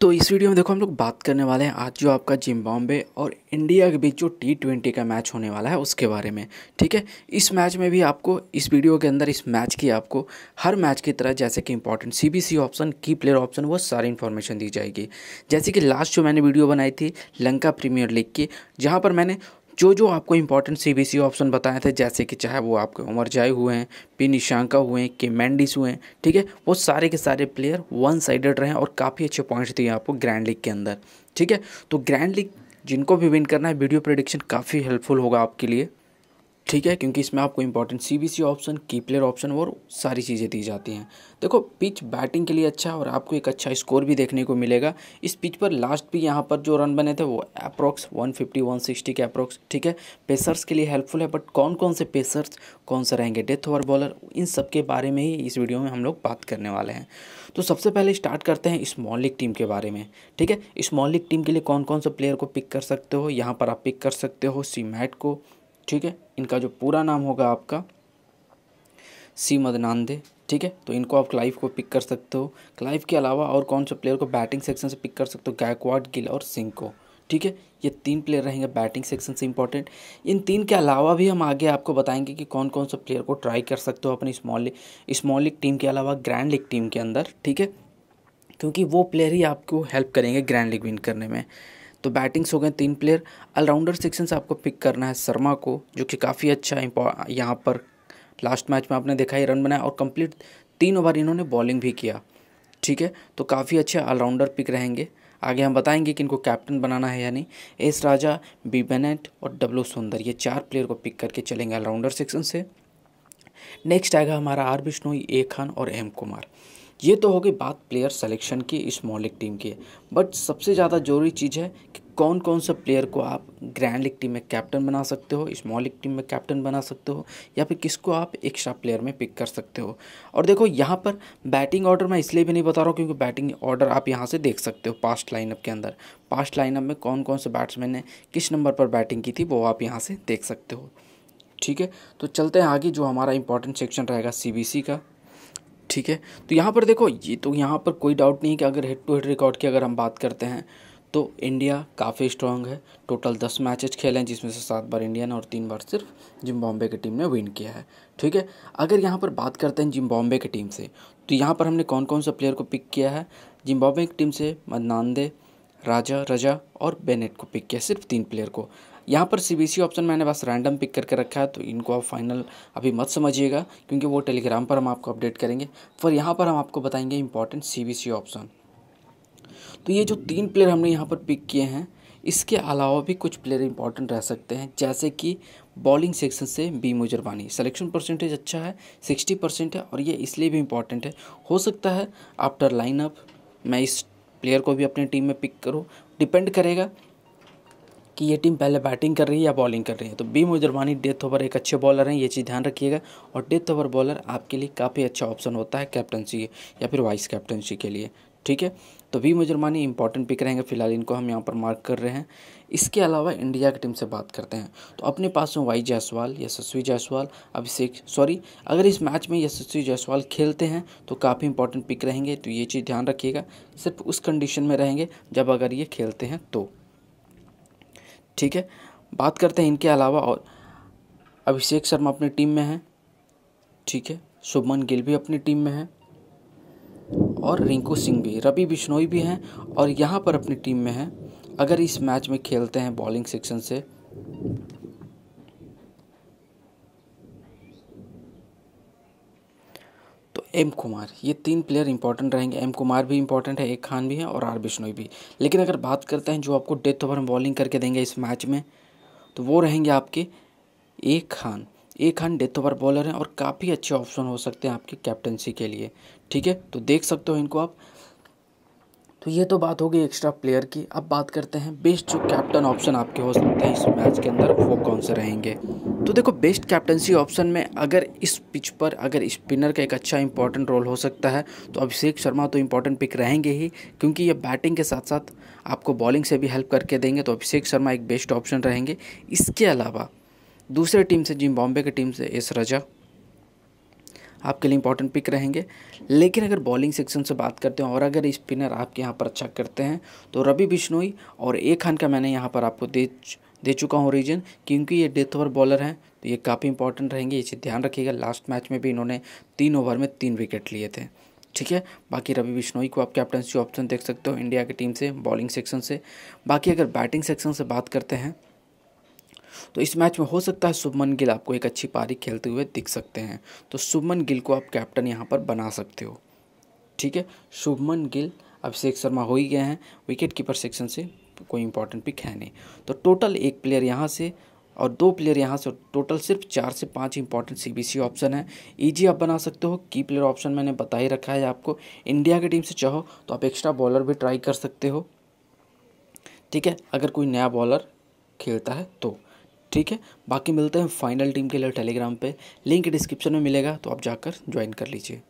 तो इस वीडियो में देखो हम लोग बात करने वाले हैं आज जो आपका जिम्बाब्वे और इंडिया के बीच जो टी ट्वेंटी का मैच होने वाला है, उसके बारे में, ठीक है? इस मैच में भी आपको, इस वीडियो के अंदर, इस मैच की आपको हर मैच की तरह जैसे कि important C B C option की प्लेयर ऑप्शन वो सारी इन्फॉर्मेशन दी जाएगी। जैसे कि लास्ट जो मैंने वीडियो बनाई थी, लंका प्रीमियर लीग की, जहाँ पर मैंने जो जो आपको important C B C option बताए थे, जैसे कि चाहे वो आपके उमर जाए हुए हैं, पी निशांका हुए हैं, के मैंडिस हुए हैं, ठीक है, वो सारे के सारे प्लेयर वन साइडेड रहे और काफ़ी अच्छे पॉइंट्स दिए आपको ग्रैंड लीग के अंदर, ठीक है? तो ग्रैंड लीग जिनको भी विन करना है वीडियो प्रोडिक्शन काफ़ी हेल्पफुल होगा आपके लिए। ठीक है, क्योंकि इसमें आपको important C B C option की प्लेयर ऑप्शन और सारी चीज़ें दी जाती हैं। देखो पिच बैटिंग के लिए अच्छा और आपको एक अच्छा स्कोर भी देखने को मिलेगा। इस पिच पर लास्ट भी यहाँ पर जो रन बने थे, वो अप्रोक्स 150 160 के अप्रोक्स ठीक है? पेसर्स के लिए हेल्पफुल है बट कौन कौन से पेसर्स कौन से रहेंगे? डेथ ओवर बॉलर इन सब के बारे में ही इस वीडियो में हम लोग बात करने वाले हैं। तो सबसे पहले स्टार्ट करते हैं स्मॉल लीग टीम के बारे में, ठीक है? स्मॉल लीग टीम के लिए कौन कौन से प्लेयर को पिक कर सकते हो? यहाँ पर आप पिक कर सकते हो सीमैट को ठीक है? इनका जो पूरा नाम होगा आपका, सी मदनांदे, ठीक है? तो इनको आप क्लाइव को पिक कर सकते हो। क्लाइव के अलावा और कौन से प्लेयर को बैटिंग सेक्शन से पिक कर सकते हो? गायकवाड गिल और सिंह को ठीक है? ये तीन प्लेयर रहेंगे बैटिंग सेक्शन से इंपॉर्टेंट इन तीन के अलावा भी हम आगे आपको बताएँगे कि कौन कौन से प्लेयर को ट्राई कर सकते हो अपनी स्मॉल स्मॉल लीग टीम के अलावा ग्रैंड लीग टीम के अंदर, ठीक है? क्योंकि वो प्लेयर ही आपको हेल्प करेंगे ग्रैंड लीग विन करने में। तो बैटिंग्स हो गए तीन प्लेयर ऑलराउंडर सेक्शन से आपको पिक करना है शर्मा को, जो कि काफ़ी अच्छा यहाँ पर लास्ट मैच में आपने देखा ही रन बनाया और कंप्लीट तीन ओवर इन्होंने बॉलिंग भी किया। ठीक है? तो काफ़ी अच्छे ऑलराउंडर पिक रहेंगे। आगे हम बताएँगे कि इनको कैप्टन बनाना है या नहीं। एस राजा, बी बेनेट और डब्लू सुंदर, ये चार प्लेयर को पिक करके चलेंगे ऑलराउंडर सेक्शन से। नेक्स्ट आएगा हमारा आर बिश्नोई ए खान और एम कुमार। ये तो होगी बात प्लेयर सिलेक्शन की स्मॉल लीग टीम की। बट सबसे ज़्यादा ज़रूरी चीज़ है कि कौन कौन सा प्लेयर को आप ग्रैंड लीग टीम में कैप्टन बना सकते हो स्मॉल लीग टीम में कैप्टन बना सकते हो, या फिर किसको आप एक्स्ट्रा प्लेयर में पिक कर सकते हो। और देखो, यहाँ पर बैटिंग ऑर्डर मैं इसलिए भी नहीं बता रहा हूँ क्योंकि बैटिंग ऑर्डर आप यहाँ से देख सकते हो पास्ट लाइनअप के अंदर। पास्ट लाइनअप में कौन कौन से बैट्समैन ने किस नंबर पर बैटिंग की थी, वो आप यहाँ से देख सकते हो। ठीक है? तो चलते हैं आगे जो हमारा इंपॉर्टेंट सेक्शन रहेगा सीबीसी का। ठीक है? तो यहाँ पर देखो, ये तो यहाँ पर कोई डाउट नहीं कि अगर हेड टू हेड रिकॉर्ड की अगर हम बात करते हैं तो इंडिया काफ़ी स्ट्रॉन्ग है। टोटल दस मैचेज खेले हैं, जिसमें से सात बार इंडिया ने और तीन बार सिर्फ़ जिम्बाब्वे की टीम ने विन किया है। ठीक है? अगर यहाँ पर बात करते हैं जिम्बाब्वे की टीम से तो यहाँ पर हमने कौन कौन सा प्लेयर को पिक किया है? जिम्बाब्वे की टीम से मदनानदे राजा, रजा और बेनेट को पिक किया सिर्फ़ तीन प्लेयर को। यहाँ पर सीबीसी ऑप्शन मैंने बस रैंडम पिक करके रखा है तो इनको आप फाइनल अभी मत समझिएगा, क्योंकि वो टेलीग्राम पर हम आपको अपडेट करेंगे। फिर यहाँ पर हम आपको बताएँगे इंपॉर्टेंट सी ऑप्शन तो ये जो तीन प्लेयर हमने यहाँ पर पिक किए हैं, इसके अलावा भी कुछ प्लेयर इंपॉर्टेंट रह सकते हैं, जैसे कि बॉलिंग सेक्शन से बी मुजरबानी। सिलेक्शन परसेंटेज अच्छा है सिक्सटी परसेंट है, और ये इसलिए भी इंपॉर्टेंट है। हो सकता है आफ्टर लाइनअप मैं इस प्लेयर को भी अपनी टीम में पिक करूँ। डिपेंड करेगा कि ये टीम पहले बैटिंग कर रही है या बॉलिंग कर रही है। तो बी मुजरबानी डेथ ओवर एक अच्छे बॉलर हैं, ये चीज़ ध्यान रखिएगा। और डेथ ओवर बॉलर आपके लिए काफ़ी अच्छा ऑप्शन होता है कैप्टनसी या फिर वाइस कैप्टनसी के लिए, ठीक है? तो वी मुजरमानी इंपॉर्टेंट पिक रहेंगे, फ़िलहाल इनको हम यहाँ पर मार्क कर रहे हैं। इसके अलावा इंडिया की टीम से बात करते हैं। तो अपने पास में वाई जायसवाल, यशस्वी जायसवाल, अभिषेक, सॉरी, अगर इस मैच में यशस्वी जायसवाल खेलते हैं तो काफ़ी इंपॉर्टेंट पिक रहेंगे। तो ये चीज़ ध्यान रखिएगा, सिर्फ़ उस कंडीशन में रहेंगे जब अगर ये खेलते हैं तो। ठीक है? बात करते हैं इनके अलावा और। अभिषेक शर्मा अपनी टीम में है। ठीक है? शुभमन गिल भी अपनी टीम में है। और रिंकू सिंह भी। रवि बिश्नोई भी हैं और यहाँ पर अपनी टीम में हैं। अगर इस मैच में खेलते हैं बॉलिंग सेक्शन से एम कुमार ये तीन प्लेयर इंपॉर्टेंट रहेंगे। एम कुमार भी इंपॉर्टेंट है, एक खान भी है और आर बिश्नोई भी। लेकिन अगर बात करते हैं जो आपको डेथ ओवर में बॉलिंग करके देंगे इस मैच में तो वो रहेंगे आपके एक खान। एक खान डेथ ओवर बॉलर हैं और काफ़ी अच्छे ऑप्शन हो सकते हैं आपकी कैप्टनसी के लिए। ठीक है? तो देख सकते हो इनको आप। तो ये तो बात हो गई एक्स्ट्रा प्लेयर की। अब बात करते हैं बेस्ट जो कैप्टन ऑप्शन आपके हो सकते हैं इस मैच के अंदर, वो कौन से रहेंगे? तो देखो बेस्ट कैप्टनसी ऑप्शन में अगर इस पिच पर, अगर स्पिनर का एक अच्छा इंपॉर्टेंट रोल हो सकता है तो अभिषेक शर्मा तो इंपॉर्टेंट पिक रहेंगे ही, क्योंकि ये बैटिंग के साथ साथ आपको बॉलिंग से भी हेल्प करके देंगे तो अभिषेक शर्मा एक बेस्ट ऑप्शन रहेंगे। इसके अलावा दूसरे टीम से जिम बॉम्बे की टीम से एस रजा आपके लिए इंपॉर्टेंट पिक रहेंगे। लेकिन अगर बॉलिंग सेक्शन से बात करते हैं और अगर स्पिनर आपके यहाँ पर अच्छा करते हैं तो रवि बिश्नोई और ए खान का मैंने यहाँ पर आपको दे दे चुका हूँ रीजन क्योंकि ये डेथ ओवर बॉलर हैं तो ये काफ़ी इंपॉर्टेंट रहेंगे। इसे ध्यान रखिएगा लास्ट मैच में भी इन्होंने तीन ओवर में तीन विकेट लिए थे। ठीक है? बाकी रवि बिश्नोई को आप कैप्टनसी ऑप्शन देख सकते हो इंडिया की टीम से बॉलिंग सेक्शन से। बाकी अगर बैटिंग सेक्शन से बात करते हैं तो इस मैच में हो सकता है शुभमन गिल आपको एक अच्छी पारी खेलते हुए दिख सकते हैं। तो शुभमन गिल को आप कैप्टन यहाँ पर बना सकते हो। ठीक है? शुभमन गिल अभिषेक शर्मा हो ही गए हैं। विकेट कीपर सेक्शन से कोई इंपॉर्टेंट पिक है नहीं। तो टोटल एक प्लेयर यहाँ से और दो प्लेयर यहाँ से टोटल सिर्फ़ चार से पाँच इंपॉर्टेंट सीबीसी ऑप्शन है। ईजी आप बना सकते हो। की प्लेयर ऑप्शन मैंने बता ही रखा है आपको। इंडिया की टीम से चाहो तो आप एक्स्ट्रा बॉलर भी ट्राई कर सकते हो। ठीक है? अगर कोई नया बॉलर खेलता है तो। ठीक है? बाकी मिलते हैं फाइनल टीम के लिए टेलीग्राम पे। लिंक डिस्क्रिप्शन में मिलेगा तो आप जाकर ज्वाइन कर लीजिए।